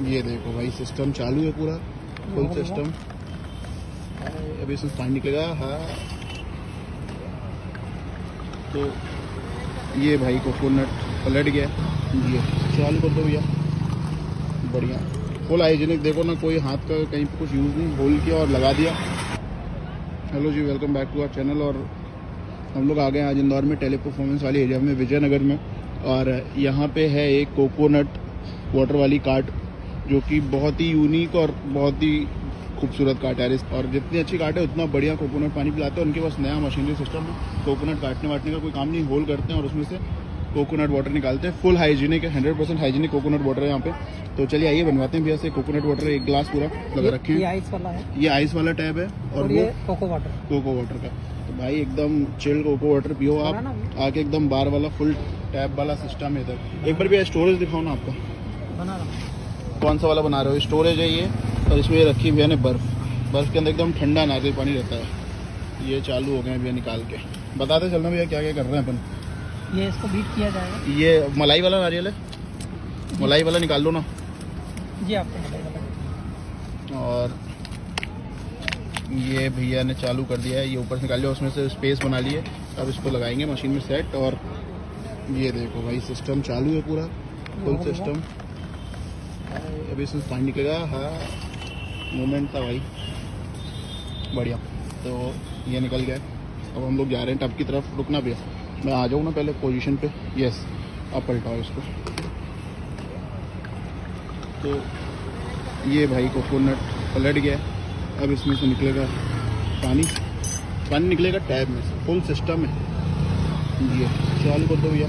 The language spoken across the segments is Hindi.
ये देखो भाई सिस्टम चालू है पूरा। फुल सिस्टम अभी इसमें पानी निकलेगा हाँ। तो ये भाई कोकोनट पलट गया। ये चालू कर दो भैया। बढ़िया। फुल हाइजीनिक देखो ना कोई हाथ का कहीं पे कुछ यूज़ नहीं होल किया और लगा दिया। Hello ji welcome back to our channel और हम लोग आ गए आज इंदौर में टेली परफॉर्मेंस वाले एरिया में विजयनगर में। और यहाँ पे है एक कोकोनट वाटर वाली कार्ट जो कि बहुत ही यूनिक और बहुत ही खूबसूरत काट है। और जितनी अच्छी काट है उतना बढ़िया कोकोनट पानी पिलाते हैं। उनके पास नया मशीनरी सिस्टम है कोकोनट काटने वाटने का कोई काम नहीं होल करते हैं और उसमें से कोकोनट वाटर निकालते हैं। फुल हाइजीनिक है hundred percent hygienic coconut water है यहाँ पे। तो चलिए आइए बनवाते हैं भैया से कोकोनट वाटर एक ग्लास पूरा लगा रखे ये आइस वाला है। ये आइस वाला टैब है और और ये कोको वाटर कोको वाटर का। तो भाई एकदम चिल्ड कोको वाटर पियो आप। आके एकदम बार वाला फुल टैब वाला सिस्टम है इधर। एक बार भी स्टोरेज दिखाओ ना आपका। बना रहा कौन सा वाला बना रहे हो? स्टोरेज है ये और इसमें ये रखी भैया ने बर्फ़। बर्फ़ के अंदर एकदम ठंडा नारियल पानी रहता है। ये चालू हो गए भैया निकाल के। बताते चलना भैया क्या क्या कर रहे हैं अपन। ये इसको बीट किया जाएगा। ये मलाई वाला नारियल है? मलाई वाला निकाल लो ना। जी आपको और ये भैया ने चालू कर दिया है। ये ऊपर से निकाल लिया उसमें से स्पेस बना लिए अब इसको लगाएँगे मशीन में सेट और ये देखो भाई सिस्टम चालू है पूरा। फुल सिस्टम अभी इसमें पानी निकलेगा हाँ मोमेंट था भाई। बढ़िया। तो ये निकल गया। अब हम लोग जा रहे हैं टब की तरफ़। रुकना भी मैं आ जाऊँ ना पहले पोजीशन पे? यस अब पलटाओ इसको। तो ये भाई कोकोनट पलट गया। अब इसमें से निकलेगा पानी। पानी निकलेगा टैब में से। फुल सिस्टम है। ये, चालू कर दो भैया।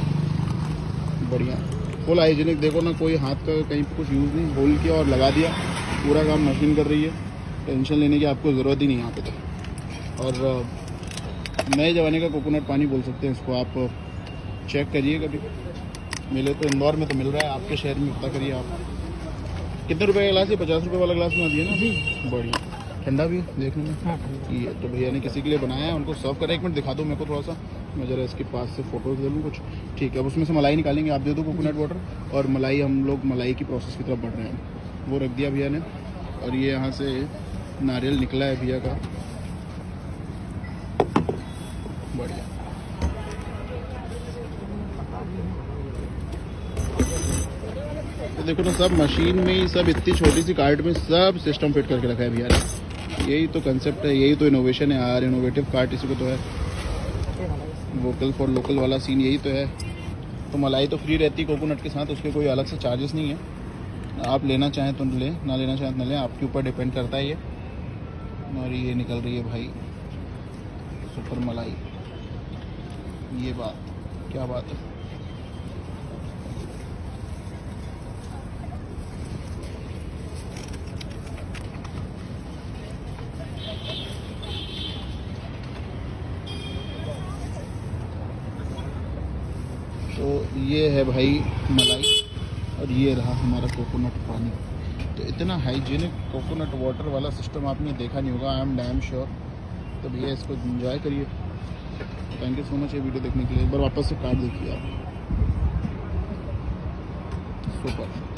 बढ़िया। फुल हाइजीनिक देखो ना कोई हाथ का कहीं कुछ यूज़ नहीं होल किया और लगा दिया। पूरा काम मशीन कर रही है। टेंशन लेने की आपको ज़रूरत ही नहीं यहाँ पे तो। और नए ज़माने का कोकोनट पानी बोल सकते हैं इसको आप चेक करिए कभी। मिले तो इंदौर में तो मिल रहा है आपके शहर में पता करिए आप। कितने रुपए का गिलास है? पचास रुपए वाला गिलास में दिया ना? जी। बढ़िया। ठंडा भी देखने में ये तो भैया ने किसी के लिए बनाया है, उनको सर्व करें। एक मिनट दिखा दो मेरे को थोड़ा सा। मैं जरा इसके पास से फ़ोटोज़ ले लूँ कुछ। ठीक है, अब उसमें से मलाई निकालेंगे। आप दे दो कोकोनट वाटर और मलाई, हम लोग मलाई की प्रोसेस की तरफ़ बढ़ रहे हैं। वो रख दिया भैया ने। और ये यहाँ से नारियल निकला है भैया का। बढ़िया। तो देखो ना सब मशीन में ही, सब इतनी छोटी सी कार्ट में सब सिस्टम फिट करके रखा है भैया ने। यही तो कंसेप्ट है, यही तो इनोवेशन है, यार इनोवेटिव कार्ट इसी को तो है। वोकल फॉर लोकल वाला सीन यही तो है। तो मलाई तो फ्री रहती है कोकोनट के साथ, उसके कोई अलग से चार्जेस नहीं है। आप लेना चाहें तो लें, ना लेना चाहें तो ना लें, आपके ऊपर डिपेंड करता है ये। और ये निकल रही है भाई सुपर मलाई। ये बात, क्या बात है? तो ये है भाई मलाई और ये रहा हमारा कोकोनट पानी। तो इतना हाइजीनिक कोकोनट वाटर वाला सिस्टम आपने देखा नहीं होगा आई एम डैम श्योर तो भैया इसको इन्जॉय करिए। थैंक यू सो मच ये वीडियो देखने के लिए। एक बार वापस से कार्ड देखिए आप। सुपर